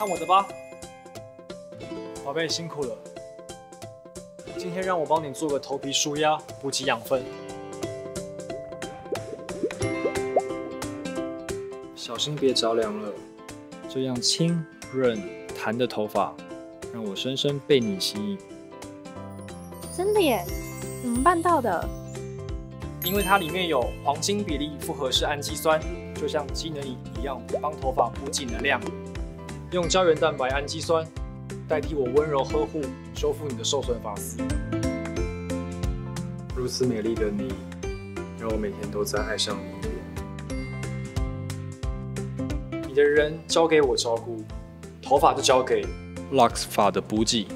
看我的吧，宝贝辛苦了。今天让我帮你做个头皮舒压，补给养分。小心别着凉了。这样轻润弹的头发，让我深深被你吸引。真的耶？怎么办到的？因为它里面有黄金比例复合式氨基酸，就像机能饮一样，帮头发补给能量。用胶原蛋白氨基酸代替我温柔呵护，修复你的受损发丝。如此美丽的你，让我每天都在爱上你。你的人交给我照顾，头发就交给 Lux 发的补给。